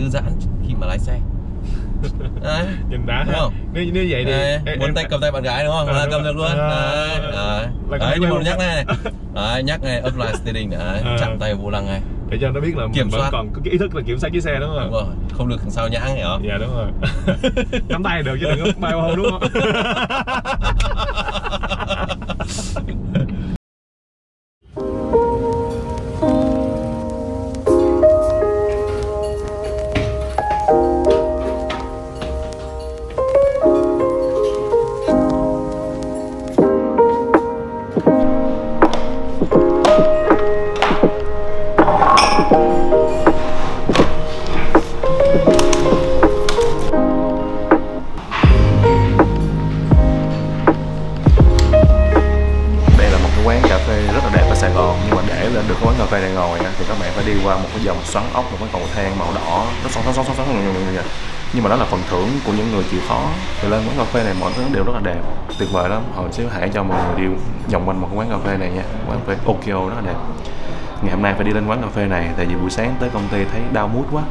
thư giãn khi mà lái xe. Đấy. Nhìn đã Đúng không? nếu nếu vậy thì Đấy, em- muốn em- tay cầm tay bạn gái đúng không? À, là cầm được luôn. À, đấy đấy, là đấy cầm nhưng mà nhắc này. Đấy nhắc này apply steering đấy À. chạm tay vô lăng này để cho nó biết là Kiểm soát. còn cái ý thức là kiểm soát chiếc xe đúng không? Đúng rồi. Không được sao nhãng hiểu không dạ đúng rồi. Nắm tay được chứ đừng có bay hô đúng không xoắn ốc một cái cầu thang màu đỏ. Nó xoắn xoắn xoắn xoắn xoắn nhưng mà đó là phần thưởng của những người chịu khó. Thì lên quán cà phê này mọi thứ đều rất là đẹp, tuyệt vời lắm. Hồi xíu hãy cho mọi người đi vòng quanh một cái quán cà phê này nha. Quán cà phê Okio rất là đẹp. Ngày hôm nay phải đi lên quán cà phê này, tại vì buổi sáng tới công ty thấy đau mút quá.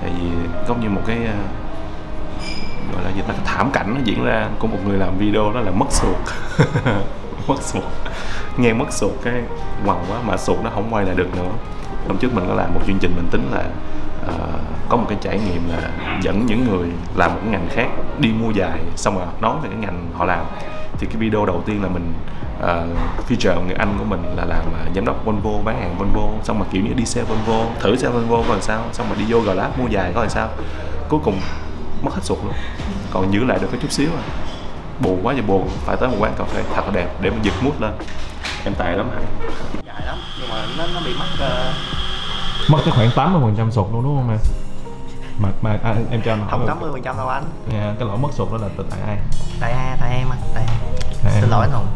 Tại vì có như một cái ờ, gọi là gì ta thảm cảnh nó diễn ra của một người làm video đó là mất sụt. Mất sụt. Nghe mất sụt cái quằn quá mà sụt nó không quay lại được nữa hôm trước mình có làm một chương trình mình tính là uh, có một cái trải nghiệm là dẫn những người làm một cái ngành khác đi mua giày xong rồi nói về cái ngành họ làm. Thì cái video đầu tiên là mình uh, feature người anh của mình là làm uh, giám đốc Volvo bán hàng Volvo xong mà kiểu như đi xe Volvo thử xe Volvo coi làm sao xong mà đi vô Grab mua giày coi làm sao. Cuối cùng mất hết sụt luôn còn giữ lại được cái chút xíu à. Buồn quá giờ buồn phải tới một quán cà phê thật là đẹp để mình giật mút lên. Em tài lắm hả? Dài lắm. Nhưng mà nó nó bị mắc ờ, mất tới khoảng 80 phần trăm sụt luôn đúng không em? Mà mà à, em cho anh không tám mươi phần trăm đâu anh. Dạ, cái lỗi mất sụt đó là từ tại ai? Tại ai tại em anh tại em Tại em. xin lỗi anh hùng.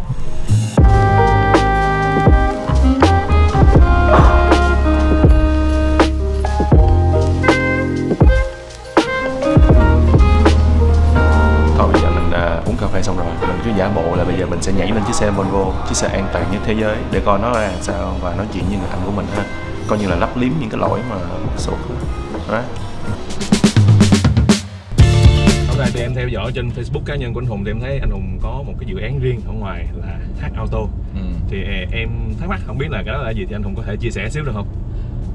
Thôi bây giờ mình à, uống cà phê xong rồi cứ giả bộ là bây giờ mình sẽ nhảy lên chiếc xe Volvo Chiếc xe an toàn nhất thế giới Để coi nó ra làm sao và nói chuyện với người anh của mình ha Coi như là lấp liếm những cái lỗi mà sụt đó Hôm nay thì em theo dõi trên Facebook cá nhân của anh Hùng thì em thấy anh Hùng có một cái dự án riêng ở ngoài là H Auto ừ. thì à, em thắc mắc không biết là cái đó là gì thì anh Hùng có thể chia sẻ xíu được không?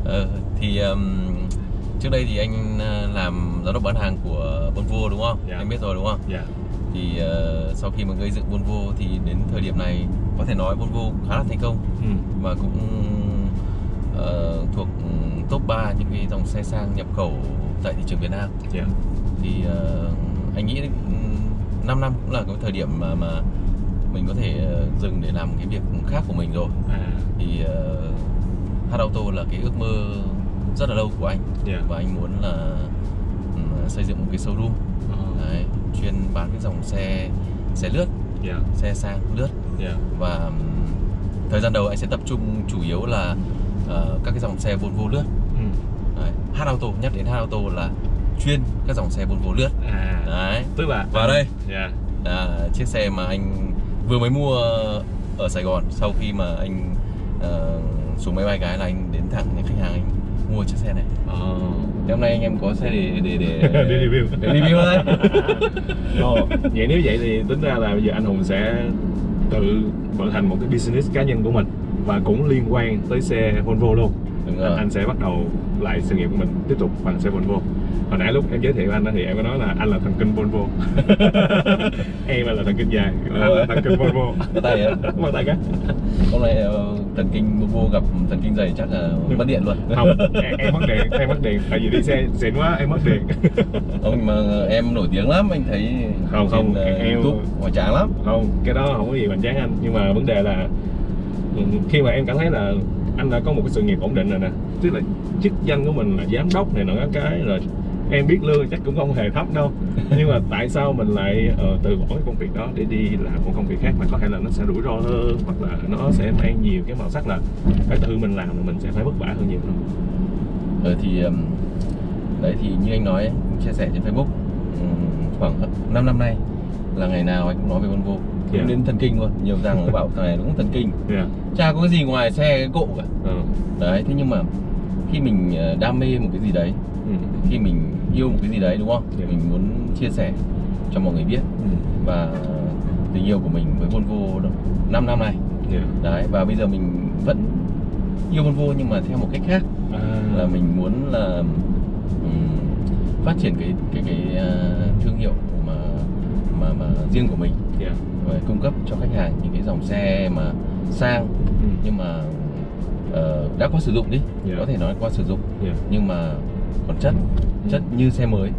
Ờ, thì um, trước đây thì anh uh, làm giám đốc bán hàng của Volvo đúng không? Dạ. Anh biết rồi đúng không? Dạ. Thì uh, sau khi mà gây dựng Volvo thì đến thời điểm này có thể nói Volvo khá là thành công Ừ. và cũng uh, thuộc top 3 những cái dòng xe sang nhập khẩu tại thị trường Việt Nam. Dạ. Thì uh, anh nghĩ um, 5 năm cũng là cái thời điểm mà mà mình có thể uh, dừng để làm cái việc khác của mình rồi. À. Thì uh, H Auto là cái ước mơ rất là lâu của anh Dạ. và anh muốn là ừm, xây dựng một cái showroom Ờ. đấy, chuyên bán cái dòng xe xe lướt, Dạ. xe sang lướt Dạ. và thời gian đầu anh sẽ tập trung chủ yếu là ờ, các cái dòng xe Volvo lướt. Ừ. Đấy. H Auto nhắc đến H Auto là chuyên các dòng xe Volvo lướt. À. Đấy. Tức là Vào đây. Dạ. là chiếc xe mà anh vừa mới mua ở Sài Gòn sau khi mà anh ờ, xuống máy bay cái là anh đến thẳng đến khách hàng anh mua chiếc xe này. Ờ. Thì hôm nay anh em có xe để để để, Để review. để review đây. Ồ, vậy nếu vậy thì tính ra là bây giờ anh Hùng sẽ tự vận hành một cái business cá nhân của mình và cũng liên quan tới xe Volvo luôn. Đúng rồi. Anh, sẽ bắt đầu lại sự nghiệp của mình tiếp tục bằng xe Volvo. Hồi nãy lúc em giới thiệu anh đó thì em có nói là anh là thần kinh Volvo. em là thần kinh dài, anh là thần kinh Volvo. Tay á. Bắt tay cái. Hôm nay ờ, thần kinh Volvo gặp thần kinh dày chắc là mất điện luôn. Không, em, em mất điện, em mất điện. Tại vì đi xe xịn quá em mất điện. Không mà em nổi tiếng lắm anh thấy Không, không, trên, ờ, em- YouTube hoành tráng lắm. không cái đó không có gì hoành tráng anh nhưng mà vấn đề là ừ, khi mà em cảm thấy là anh đã có một cái sự nghiệp ổn định rồi nè. Tức là chức danh của mình là giám đốc này nọ cái rồi em biết lương chắc cũng không hề thấp đâu. Nhưng mà tại sao mình lại ờ, từ bỏ cái công việc đó để đi làm một công việc khác mà có thể là nó sẽ rủi ro hơn hoặc là nó sẽ mang nhiều cái màu sắc là phải tự mình làm thì mình sẽ phải vất vả hơn nhiều hơn? Ờ thì đấy thì như anh nói chia sẻ trên Facebook khoảng 5 năm nay là ngày nào anh cũng nói về Volvo cũng Dạ. đến thần kinh luôn nhiều rằng bảo thằng này đúng thần kinh yeah. chả có cái gì ngoài xe cái cộ cả ờ. đấy thế nhưng mà khi mình ờ, đam mê một cái gì đấy ừ. khi mình yêu một cái gì đấy đúng không Dạ. mình muốn chia sẻ cho mọi người biết Ừ. và tình yêu của mình với Volvo 5 năm này Dạ. đấy và bây giờ mình vẫn yêu Volvo nhưng mà theo một cách khác À. là mình muốn là ừm, phát triển cái cái cái ờ, thương hiệu riêng của mình Dạ. và cung cấp cho khách hàng những cái dòng xe mà sang Ừ. nhưng mà ờ, đã qua sử dụng đi Dạ. có thể nói qua sử dụng Dạ. nhưng mà còn chất Ừ. chất như xe mới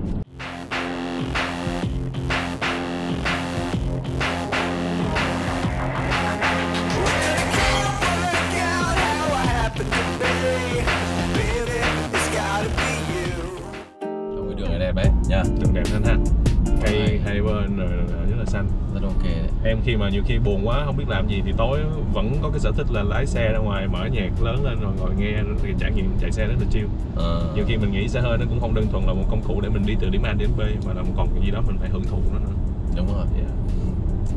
nhiều khi buồn quá không biết làm gì thì tối vẫn có cái sở thích là lái xe ra ngoài mở nhạc lớn lên rồi ngồi nghe thì trải nghiệm chạy xe rất là chill Ờ, nhiều khi mình nghĩ xe hơi nó cũng không đơn thuần là một công cụ để mình đi từ điểm A đến B mà là một còn cái gì đó mình phải hưởng thụ nó nữa đúng rồi Dạ.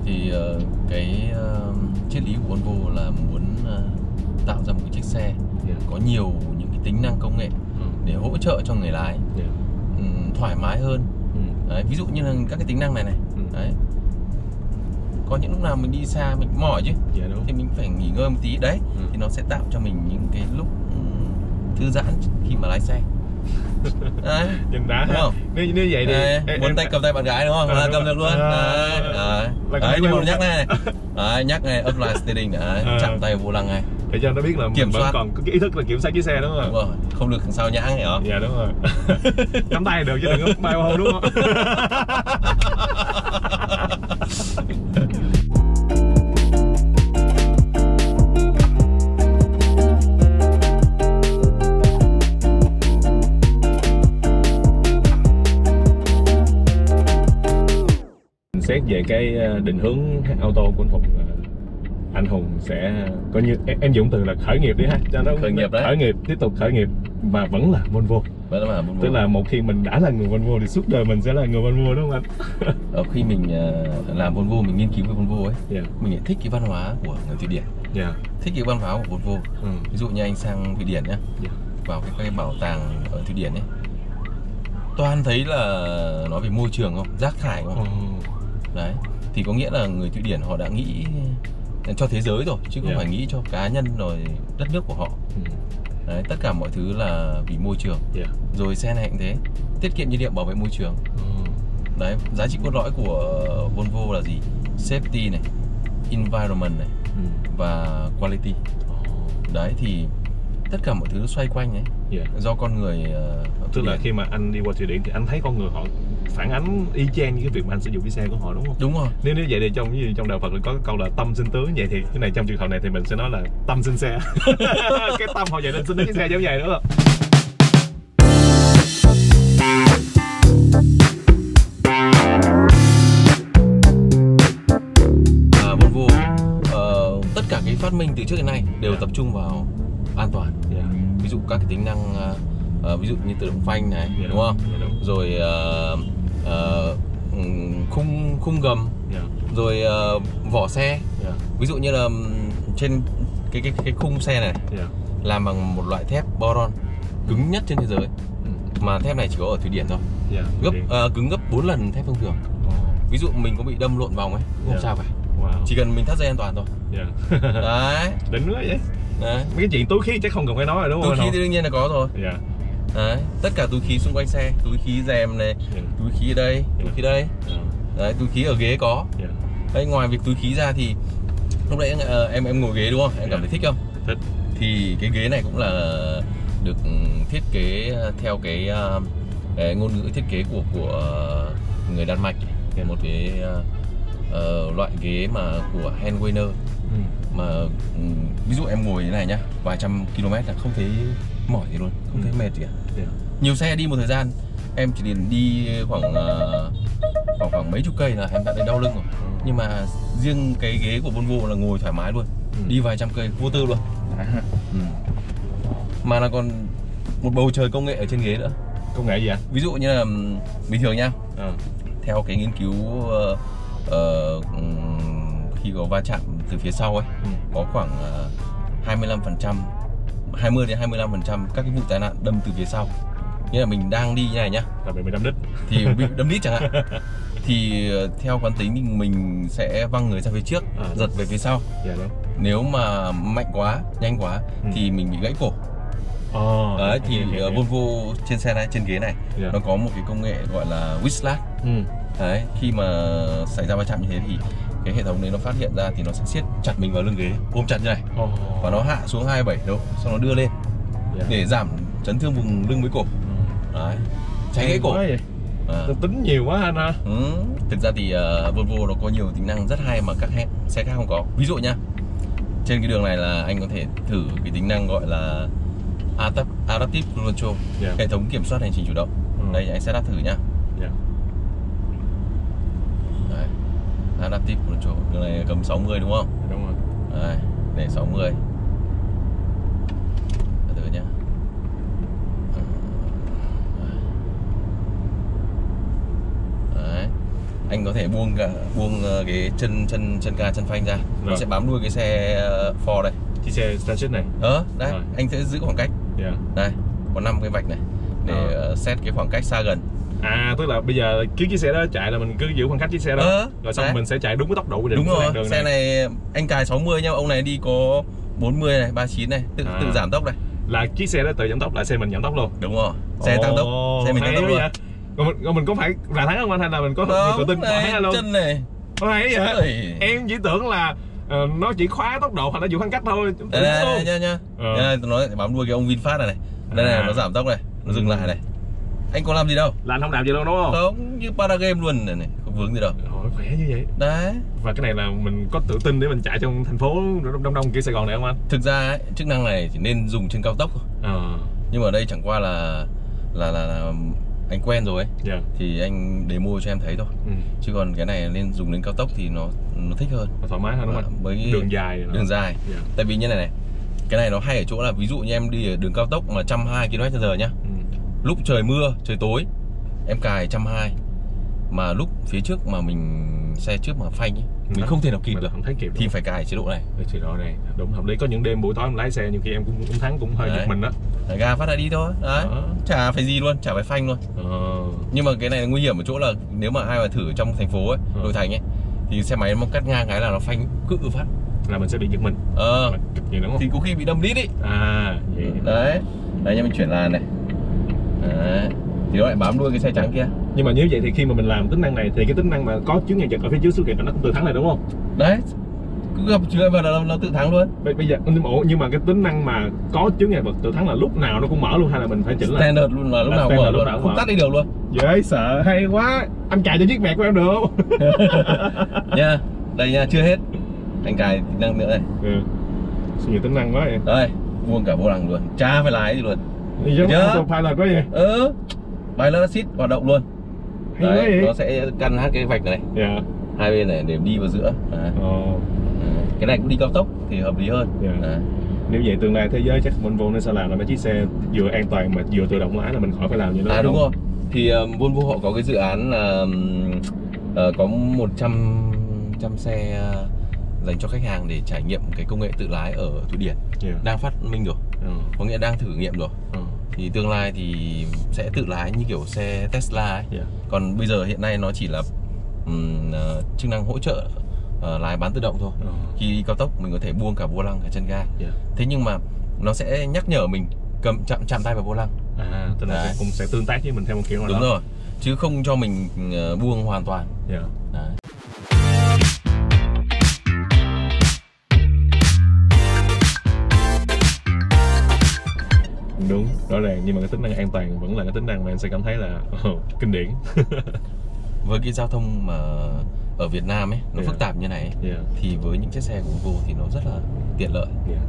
thì ờ, cái ờ, triết lý của Volvo là muốn ờ, tạo ra một cái chiếc xe Dạ. có nhiều những cái tính năng công nghệ Ừ. để hỗ trợ cho người lái Dạ. ừm, thoải mái hơn Ừ. đấy, ví dụ như là các cái tính năng này này Ừ. đấy có những lúc nào mình đi xa mình mỏi chứ Dạ đúng thì mình phải nghỉ ngơi một tí đấy Ừ. thì nó sẽ tạo cho mình những cái lúc ừm, thư giãn khi mà lái xe đấy Nhìn đã Đúng không? Nếu, nếu vậy thì Đấy, em- muốn em- tay cầm tay bạn gái đúng không? Ờ, là cầm được luôn. Ờ, Đấy, đấy. Đấy, nhưng mà nhắc này, đấy, nhắc này, apply steering đấy, Ờ. chạm tay vô lăng này. để cho nó biết là Kiểm soát. còn cái ý thức là kiểm soát chiếc xe đúng không Đúng rồi, không được sao nhãng này hả? dạ đúng rồi nắm tay được chứ đừng có bay hô đúng không xét về cái ờ, định hướng auto của anh Hùng là anh Hùng sẽ coi như em, em dùng từ là khởi nghiệp đi ha. Cho nó Khởi nghiệp đấy. khởi nghiệp tiếp tục khởi nghiệp mà vẫn là Volvo. Vẫn là Volvo. tức là một khi mình đã là người Volvo thì suốt đời mình sẽ là người Volvo đúng không anh? Ở khi mình ờ, làm Volvo, mình nghiên cứu về Volvo ấy, Dạ, mình thích cái văn hóa của người Thụy Điển, dạ, thích cái văn hóa của Volvo. ừ, Ví dụ như anh sang Thụy Điển nhá, dạ, vào cái, cái bảo tàng ở Thụy Điển ấy, toàn thấy là nói về môi trường không, rác thải không, Ồ, đấy thì có nghĩa là người thụy điển họ đã nghĩ cho thế giới rồi chứ không Dạ. phải nghĩ cho cá nhân rồi đất nước của họ. Ừ, đấy tất cả mọi thứ là vì môi trường. Dạ, rồi xe này cũng thế tiết kiệm nhiên liệu bảo vệ môi trường. Ừ, đấy giá trị cốt lõi của Volvo là gì? Safety này environment này ừ, và quality. Đấy thì tất cả mọi thứ xoay quanh ấy dạ. do con người ở Tức là khi mà anh đi qua Thụy Điển thì anh thấy con người họ phản ánh y chang như cái việc mà anh sử dụng cái xe của họ đúng không? đúng rồi Nếu nếu vậy thì trong gì trong đạo Phật có cái câu là tâm sinh tướng vậy thì cái này trong trường hợp này thì mình sẽ nói là tâm sinh xe. cái tâm họ vậy nên sinh đến cái xe giống vậy đúng không? à, Volvo ờ, tất cả cái phát minh từ trước đến nay đều Dạ. tập trung vào an toàn Dạ. ví dụ các cái tính năng ờ, ờ, ví dụ như tự động phanh này Dạ đúng không đúng. rồi ờ, ừm, khung khung gầm Dạ. rồi ờ, vỏ xe Dạ. ví dụ như là trên cái cái cái khung xe này Dạ. làm bằng một loại thép boron cứng nhất trên thế giới Ừ. mà thép này chỉ có ở thụy điển thôi Dạ. gấp ờ, cứng gấp 4 lần thép thông thường Ồ, ví dụ mình có bị đâm lộn vòng ấy không Dạ. sao cả Wow. chỉ cần mình thắt dây an toàn thôi Dạ. đấy Đỉnh quá vậy. đấy Mấy cái chuyện túi khí chắc không cần phải nói rồi đúng không? túi khí thì đương nhiên là có rồi Hồng? Dạ. đấy tất cả túi khí xung quanh xe túi khí rèm này Dạ. túi khí ở đây túi khí đây Dạ. đấy túi khí ở ghế có Dạ. đấy ngoài việc túi khí ra thì lúc nãy ờ, em em ngồi ghế đúng không em cảm Dạ. thấy thích không Thích. thì cái ghế này cũng là được thiết kế theo cái, ờ, cái ngôn ngữ thiết kế của của người Đan Mạch Dạ. một cái ờ, ờ, loại ghế mà của Handwainer Ừ. mà ừ, ví dụ em ngồi như này nhá vài trăm km là không thấy mỏi gì luôn không thấy Ừ. mệt gì cả Dạ. nhiều xe đi một thời gian em chỉ liền đi khoảng ờ, khoảng khoảng mấy chục cây là em đã thấy đau lưng rồi nhưng mà riêng cái ghế của Volvo là ngồi thoải mái luôn Ừ. đi vài trăm cây vô tư luôn ừ. mà là còn một bầu trời công nghệ ở trên ghế nữa Công nghệ gì anh? ví dụ như là bình thường nhá Ờ. theo cái nghiên cứu ờ, ừm, khi có va chạm từ phía sau ấy Ừ. có khoảng ờ, 25% 20 đến 25% các cái vụ tai nạn đâm từ phía sau nghĩa là mình đang đi như này nhá là bị đâm đít thì bị đâm đít chẳng hạn thì ờ, theo quán tính thì mình sẽ văng người ra phía trước À. giật về phía sau dạ đúng nếu mà mạnh quá nhanh quá Ừ. thì mình bị gãy cổ Ồ, đấy thì ờ. Volvo trên xe này trên ghế này Dạ. nó có một cái công nghệ gọi là Whistlat ừ. đấy khi mà xảy ra va chạm như thế thì cái hệ thống đấy nó phát hiện ra thì nó sẽ siết chặt mình vào lưng ghế ôm chặt như này Ồ. và nó hạ xuống 27 độ sau nó đưa lên Dạ. để giảm chấn thương vùng lưng với cổ Ừ. đấy tránh gãy cổ à. Tôi tính nhiều quá anh ha Ừ. Thực ra thì uh, Volvo nó có nhiều tính năng rất hay mà các xe khác không có. Ví dụ nhá, trên cái đường này là anh có thể thử cái tính năng gọi là Adap- Adaptive Cruise Control, Dạ. hệ thống kiểm soát hành trình chủ động. Ừ. Đây anh sẽ lắp thử nhá. Dạ. Đấy. Adaptive Cruise Control, đường này cầm 60 đúng không? đúng rồi Đây, để 60. Từ từ nhá. Ừ. Đấy. Anh có thể buông cả buông ờ, cái chân chân chân ga chân phanh ra. Nó Rồi. sẽ bám đuôi cái xe ờ, Ford đây. chiếc xe transit này Đó, đấy, Rồi. anh sẽ giữ khoảng cách. dạ Đây, có 5 cái vạch này để Ờ. ờ, set cái khoảng cách xa gần. À tức là bây giờ cứ chiếc xe đó chạy là mình cứ giữ khoảng cách chiếc xe đó Ờ, rồi xong đấy. mình sẽ chạy đúng cái tốc độ quy định Đúng của rồi, xe này anh cài 60 nha, ông này đi có 40 này, 39 này, tự À. tự giảm tốc này. là chiếc xe đó tự giảm tốc lại xe mình giảm tốc luôn Đúng rồi, xe tăng tốc, Ồ, xe mình tăng hay tốc luôn. vậy. còn mình, còn mình có phải là thắng không anh hay là mình có mình tự tin Không, này, thắng luôn chân này. Ồ, hay vậy Ôi. em chỉ tưởng là ờ, nó chỉ khóa tốc độ hoặc là giữ khoảng cách thôi Đây, đây, đây, nha nha. Ờ. Đây, tôi nói bám đuôi cái ông VinFast này này. Đây này, À. nó giảm tốc này, nó dừng Ừ. lại này. Anh có làm gì đâu. là anh không làm gì đâu đúng không Không, như Paragame luôn này này, không vướng gì đâu. Ôi, khỏe như vậy Đấy. và cái này là mình có tự tin để mình chạy trong thành phố đông đông kia Sài Gòn này không anh Thực ra ấy, chức năng này chỉ nên dùng trên cao tốc thôi. ờ Nhưng mà ở đây chẳng qua là là là, là anh quen rồi ấy dạ thì anh demo cho em thấy thôi. ừ. Chứ còn cái này nên dùng đến cao tốc thì nó nó thích hơn. thoải mái hơn đúng không anh Với đường dài đường dài. dạ Tại vì như này này, cái này nó hay ở chỗ là ví dụ như em đi ở đường cao tốc mà 120 km/h nhá. Lúc trời mưa trời tối em cài trăm hai. Mà lúc phía trước mà mình xe trước mà phanh ấy, mình Đó. không thể nào kịp được. không thấy kịp thì phải cài chế độ này. Thì rõ này đúng hợp lý. Có những đêm buổi tối em lái xe nhiều khi em cũng cũng thắng cũng hơi giật mình đó. Đấy, ga phát ra đi thôi. Đấy. Đó. chả phải gì luôn chả phải phanh luôn. Ờ. Nhưng mà cái này nguy hiểm ở chỗ là nếu mà ai mà thử trong thành phố ấy Ừ. nội thành ấy thì xe máy nó cắt ngang cái là nó phanh cự phát. Là mình sẽ bị giật mình. Ờ. Là đúng không? Thì có khi bị đâm đít ý. À vậy. Đấy. Đấy nha mình chuyển làn này đấy. Thì nó lại bám đuôi cái xe trắng kia. Nhưng mà như vậy thì khi mà mình làm tính năng này thì cái tính năng mà có chướng ngại vật ở phía trước xuất hiện là nó cũng tự thắng này đúng không? Đấy. Cứ gặp chứa vào là nó, tự thắng luôn. Bây, bây giờ nhưng mà, nhưng mà cái tính năng mà có chướng ngại vật tự thắng là lúc nào nó cũng mở luôn hay là mình phải chỉnh lại? Standard luôn là lúc Là nào cũng mở luôn. không tắt đi được luôn. Dễ sợ hay quá. Anh cài cho chiếc mẹ của em được không? Nha đây nha chưa hết. Anh cài tính năng nữa này ừ. Nhiều tính năng quá vậy? Đây buông cả vô lăng luôn. Chả phải lái gì luôn giống Chưa? autopilot quá vậy ừ pilot assist hoạt động luôn hay đấy vậy nó sẽ căn hát cái vạch này dạ hai bên này để đi vào giữa. Ồ. Đấy. cái này cũng đi cao tốc thì hợp lý hơn Dạ. đấy. nếu vậy tương lai thế giới chắc Volvo nó sẽ làm là mấy chiếc xe vừa an toàn mà vừa tự động lái là mình khỏi phải làm như đó à đúng rồi thì um, Volvo họ có cái dự án là um, ờ, có 100 trăm xe uh, dành cho khách hàng để trải nghiệm cái công nghệ tự lái ở Thụy Điển Dạ. đang phát minh rồi Ừ. có nghĩa đang thử nghiệm rồi Ừ. thì tương lai thì sẽ tự lái như kiểu xe Tesla ấy. Dạ. còn bây giờ hiện nay nó chỉ là ờ, chức năng hỗ trợ ờ, lái bán tự động thôi Ừ. khi đi cao tốc mình có thể buông cả vô lăng cả chân ga Dạ. thế nhưng mà nó sẽ nhắc nhở mình cầm chạm chạm tay vào vô lăng à tức là Đấy. cũng sẽ tương tác với mình theo một kiểu nào đúng đó rồi chứ không cho mình ờ, buông hoàn toàn Dạ. Đấy. Đúng rõ ràng nhưng mà cái tính năng an toàn vẫn là cái tính năng mà em sẽ cảm thấy là ồ, kinh điển với cái giao thông mà ở Việt Nam ấy nó Dạ. phức tạp như này ấy, Dạ. thì với những chiếc xe của Volvo thì nó rất là tiện lợi Dạ.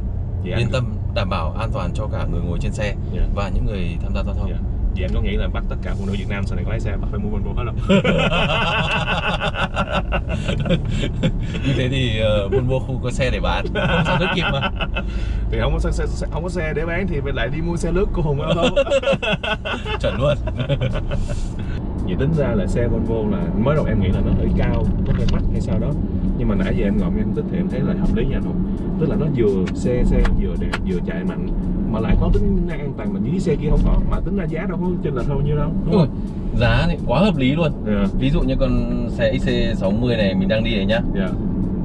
Vậy anh- yên tâm đảm bảo an toàn cho cả người ngồi trên xe Dạ. và những người tham gia giao thông Dạ. Vậy anh có nghĩ là bắt tất cả phụ nữ Việt Nam sau này có lái xe bắt phải mua Volvo hết không? như thế thì uh, Volvo không có xe để bán không sản xuất kịp mà. Thì không có xe, xe, xe- không có xe để bán thì mình lại đi mua xe lướt của Hùng đâu? chuẩn luôn. Vậy tính ra là xe Volvo là mới đầu em nghĩ là nó hơi cao, nó hơi mắc hay sao đó. Nhưng mà nãy giờ em ngậm em tích thì em thấy là hợp lý nha Hùng. Tức là nó vừa xe xe vừa đẹp vừa chạy mạnh mà lại có tính năng an toàn mà những cái xe kia không có mà tính ra giá đâu có chênh lệch bao nhiêu đâu đúng Ui, không? giá thì quá hợp lý luôn. Dạ, ví dụ như con xe XC60 này mình đang đi này nhá. Dạ.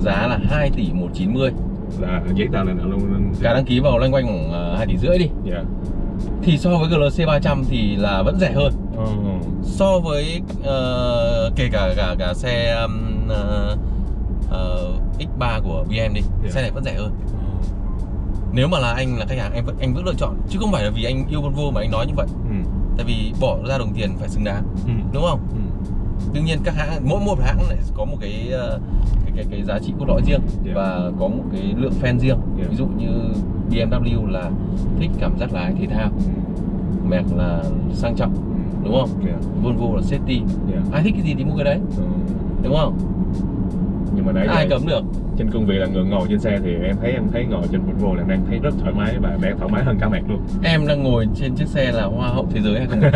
giá là 2 tỷ 190 là giấy tờ này luôn. Cả đăng ký vào loanh quanh khoảng ờ, 2 tỷ rưỡi đi. Dạ. Thì so với GLC 300 thì là vẫn rẻ hơn. Ờ, so với ờ, kể cả cả cả xe um, ờ, ờ, X3 của BM đi Dạ. xe này vẫn rẻ hơn nếu mà là anh là khách hàng em vẫn anh vẫn lựa chọn chứ không phải là vì anh yêu Volvo mà anh nói như vậy. Ừ, tại vì bỏ ra đồng tiền phải xứng đáng ừ, đúng không? Ừ. đương nhiên các hãng mỗi một hãng lại có một cái ờ, cái cái, cái giá trị cốt lõi riêng Dạ. và có một cái lượng fan riêng. Dạ. ví dụ như BMW là thích cảm giác lái thể thao Merc là sang trọng đúng không? Dạ, Volvo là safety. Dạ. ai thích cái gì thì mua cái đấy Ờ, đúng không nhưng mà nãy ai cấm được? trên công việc là ngồi ngồi trên xe thì em thấy em thấy ngồi trên Volvo là đang thấy rất thoải mái và đang thoải mái hơn cả mạc luôn. Em đang ngồi trên chiếc xe là hoa hậu thế giới hay không?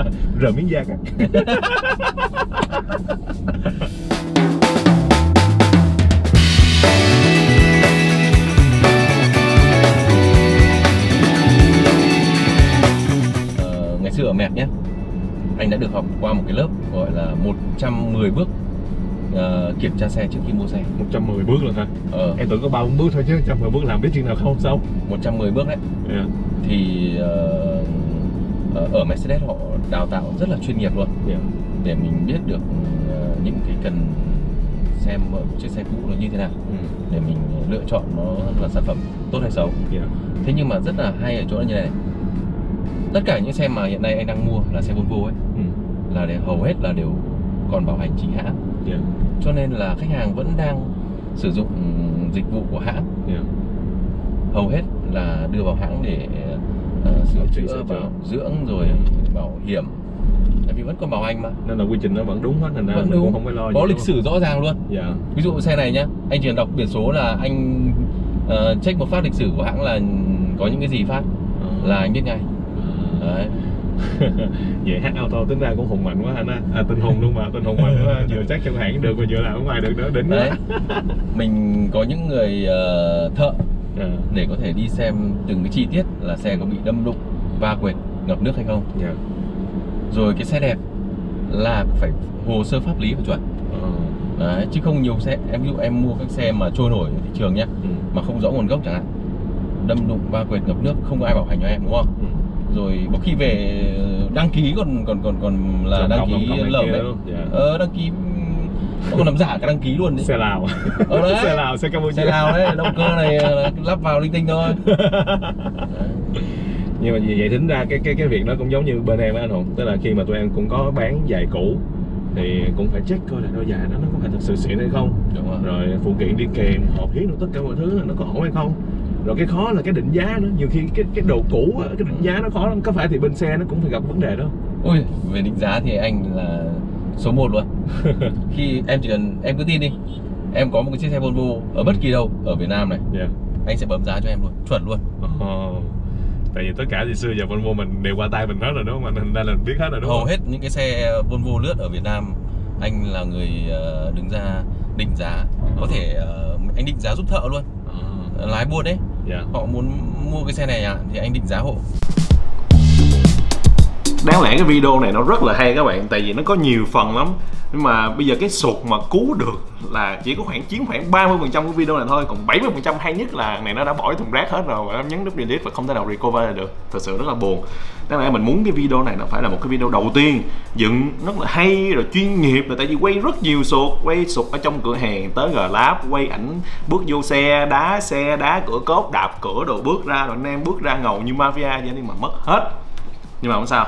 Ừ. rờ miếng da cắt Ờ, ngày xưa ở Merc nhé anh đã được học qua một cái lớp gọi là 110 bước ờ, kiểm tra xe trước khi mua xe. 110 bước luôn hả? Ờ, em tưởng có 30 bước thôi chứ 110 bước làm biết chừng nào không xong 110 bước đấy. Dạ. Thì ờ, ở Mercedes họ đào tạo rất là chuyên nghiệp luôn. Dạ. Để mình biết được ờ, những cái cần xem một chiếc xe cũ nó như thế nào. Ừ. để mình lựa chọn nó là sản phẩm tốt hay xấu. Dạ. Thế nhưng mà rất là hay ở chỗ là như này. Tất cả những xe mà hiện nay anh đang mua là xe Volvo ấy. Ừ. là để hầu hết là đều còn bảo hành chính hãng dạ cho nên là khách hàng vẫn đang sử dụng dịch vụ của hãng. Dạ hầu hết là đưa vào hãng để uh, sửa chữa bảo dưỡng rồi bảo hiểm. Tại vì vẫn còn bảo hành mà. Nên là quy trình nó vẫn đúng hết thành ra vẫn đúng. cũng không phải lo có lịch sử rõ ràng luôn. Dạ ví dụ xe này nhá anh chỉ cần đọc biển số là anh uh, check một phát lịch sử của hãng là có những cái gì phát Ờ. là anh biết ngay. Đấy vậy hát auto tính ra cũng hùng mạnh quá anh á. À, tinh hùng luôn mà tinh hùng mạnh quá. Vừa chắc trong hãng được và vừa làm ở ngoài được nữa đỉnh đấy. Mình có những người ờ, thợ dạ. để có thể đi xem từng cái chi tiết là xe có bị đâm đụng va quệt ngập nước hay không. Dạ. Rồi cái xe đẹp là phải hồ sơ pháp lý phải chuẩn. Ờ. đấy chứ không nhiều xe em ví dụ em mua các xe mà trôi nổi ở thị trường nhá ừ. mà không rõ nguồn gốc chẳng hạn đâm đụng va quệt ngập nước không có ai bảo hành cho em đúng không? Ừ. rồi có khi về đăng ký còn còn còn còn là Chọn đăng ký kia đấy. không? Dạ. ờ đăng ký nó còn làm giả cả đăng ký luôn đấy. Xe lào. Ờ đấy. xe lào xe campuchia. Xe nào đấy động cơ này ờ, lắp vào linh tinh thôi. Nhưng mà vậy tính ra cái cái cái việc đó cũng giống như bên em á anh hùng. Tức là khi mà tụi em cũng có bán giày cũ thì cũng phải check coi là đôi giày đó nó có phải thật sự xịn hay không. Đúng rồi. Rồi phụ kiện đi kèm hộp hiến tất cả mọi thứ là nó có ổn hay không rồi cái khó là cái định giá nữa nhiều khi cái cái đồ cũ cái định giá nó khó lắm. Có phải thì bên xe nó cũng phải gặp vấn đề đó. Ui về định giá thì anh là số 1 luôn. Khi em chỉ cần em cứ tin đi. Em có một cái chiếc xe Volvo ở bất kỳ đâu ở Việt Nam này. Dạ. Anh sẽ bấm giá cho em luôn chuẩn luôn. Ồ. tại vì tất cả thì xưa giờ Volvo mình đều qua tay mình hết rồi đúng không anh? Ra là mình biết hết rồi đúng hầu không? hết những cái xe Volvo lướt ở Việt Nam anh là người ờ, đứng ra định giá. Có thể ờ, anh định giá giúp thợ luôn. Ờ. lái buôn đấy yeah. họ muốn mua cái xe này à, thì anh định giá hộ đáng lẽ cái video này nó rất là hay các bạn, tại vì nó có nhiều phần lắm. Nhưng mà bây giờ cái sụt mà cứu được là chỉ có khoảng, chiếm khoảng 30% của video này thôi, còn 70% hay nhất là này nó đã bỏ cái thùng rác hết rồi và nó nhấn nút delete và không thể nào recover được. Thật sự rất là buồn. Đáng lẽ mình muốn cái video này nó phải là một cái video đầu tiên dựng rất là hay rồi chuyên nghiệp rồi tại vì quay rất nhiều sụt, quay sụt ở trong cửa hàng tới Glab quay ảnh bước vô xe, đá xe, đá cửa cốt đạp cửa đồ bước ra, rồi anh em bước ra ngầu như mafia vậy nhưng mà mất hết. Nhưng mà không sao.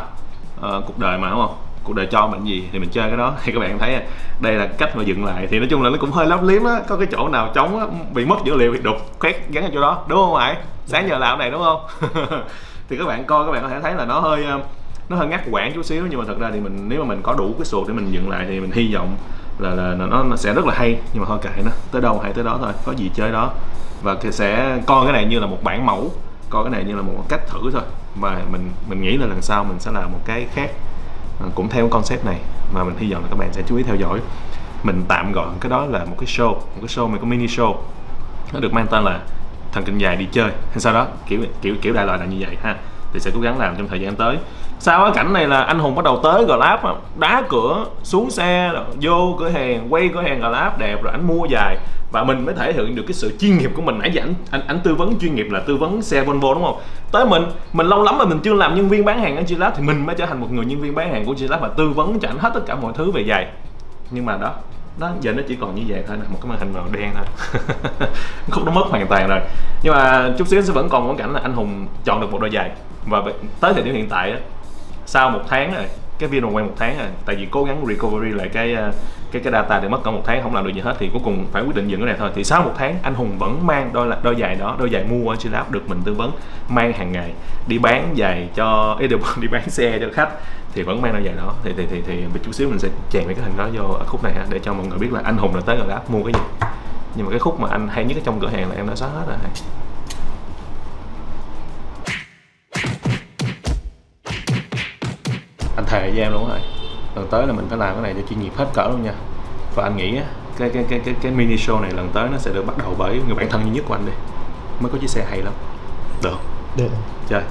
Ờ, cuộc đời mà đúng không? Cuộc đời cho mình gì thì mình chơi cái đó. Thì các bạn thấy à, đây là cách mà dựng lại. Thì nói chung là nó cũng hơi lấp liếm á có cái chỗ nào trống á, bị mất dữ liệu thì đục khoét gắn ở chỗ đó đúng không ạ? sáng giờ làm này đúng không? Thì các bạn coi các bạn có thể thấy là nó hơi ờ, nó hơi ngắt quãng chút xíu nhưng mà thật ra thì mình nếu mà mình có đủ cái sụt để mình dựng lại thì mình hy vọng là, là, là nó, nó sẽ rất là hay. Nhưng mà thôi kệ nó tới đâu hay tới đó thôi có gì chơi đó. Và thì sẽ coi cái này như là một bản mẫu coi cái này như là một cách thử thôi. Mà mình mình nghĩ là lần sau mình sẽ làm một cái khác. Cũng theo concept này, mà mình hy vọng là các bạn sẽ chú ý theo dõi. Mình tạm gọi cái đó là một cái show, một cái show mà có mini show. Nó được mang tên là thần kinh dài đi chơi. Hay sau đó? Kiểu kiểu kiểu đại loại là như vậy ha. Thì sẽ cố gắng làm trong thời gian tới sau cái cảnh này là anh hùng bắt đầu tới Grab đá cửa xuống xe rồi vô cửa hàng quay cửa hàng Grab đẹp rồi anh mua dài. Và mình mới thể hiện được cái sự chuyên nghiệp của mình. Nãy giờ anh anh, anh tư vấn chuyên nghiệp là tư vấn xe Volvo đúng không? Tới mình mình lâu lắm mà mình chưa làm nhân viên bán hàng ở Gilab thì mình mới trở thành một người nhân viên bán hàng của Gilab và tư vấn cho anh hết tất cả mọi thứ về giày. Nhưng mà đó đó giờ nó chỉ còn như vậy thôi nè một cái màn hình màu đen thôi. Khúc nó mất hoàn toàn rồi. Nhưng mà chút xíu sẽ vẫn còn một cảnh là anh hùng chọn được một đôi giày. Và tới thời điểm hiện tại á, sau một tháng rồi, cái video quay một tháng rồi, tại vì cố gắng recovery lại cái ờ, cái cái data để mất cỡ một tháng, không làm được gì hết, thì cuối cùng phải quyết định dừng cái này thôi. Thì sau một tháng, anh hùng vẫn mang đôi là đôi giày đó, đôi giày mua ở Gilab được mình tư vấn, mang hàng ngày, đi bán giày cho, ý được đi bán xe cho khách, thì vẫn mang đôi giày đó. Thì thì thì thì một chút xíu mình sẽ chèn mấy cái hình đó vô ở khúc này ha, để cho mọi người biết là anh hùng là tới Grab mua cái gì. Nhưng mà cái khúc mà anh hay nhất ở trong cửa hàng là em đã xóa hết rồi. Thề với em luôn rồi lần tới là mình phải làm cái này cho chuyên nghiệp hết cỡ luôn nha. Và anh nghĩ cái cái cái cái cái mini show này lần tới nó sẽ được bắt đầu bởi người bạn thân duy nhất của anh đi. Mới có chiếc xe hay lắm. Được Được. Chơi